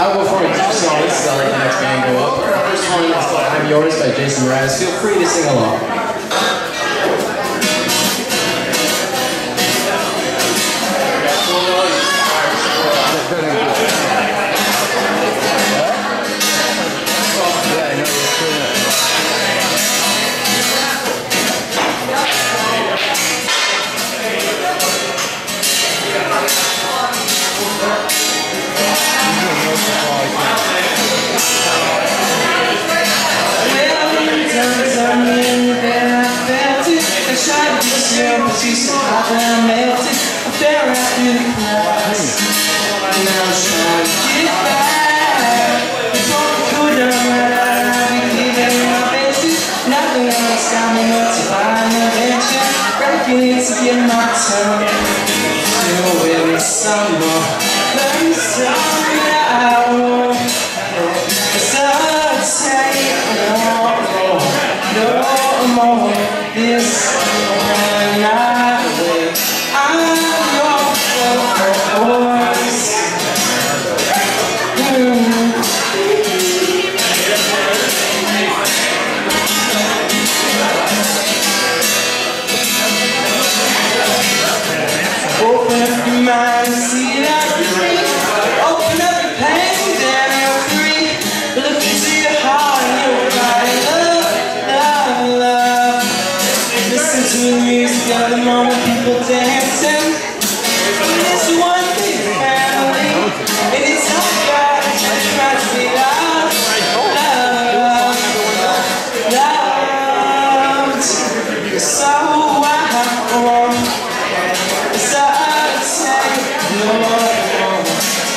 I'll go for two songs, so I'll let the next band go up. The first one is I'm Yours by Jason Mraz. Feel free to sing along. She I done melted I fell through the Now I'm trying to get back Before I could have run out I'd be giving my best Nothing else got me to to get my tongue Still with me some more Let me some now So take no more, no more This the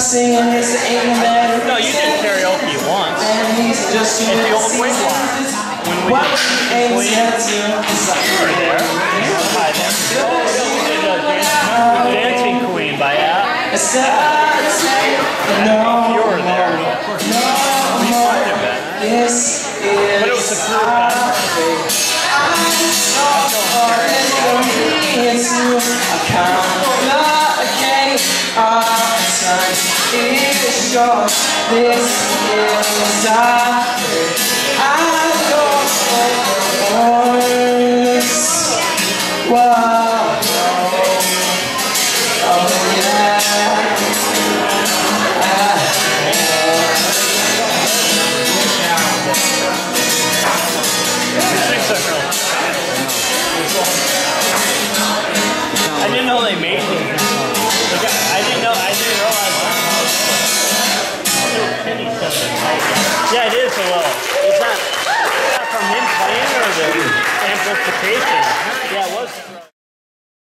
be singing this ain't no matter. No, you did karaoke once. And he's just the old line. When we What did ain't yet to You were there. You were by them. We did uh, Dancing, Dancing Queen by Al. No, You were there. no You more. might have been. This is But it was a cool into a complicate our time. It's short. This is our didn't know they made them. I didn't know. I didn't realize. Yeah, it is a little. It's not, it's from him playing or the amplification. Yeah, it was.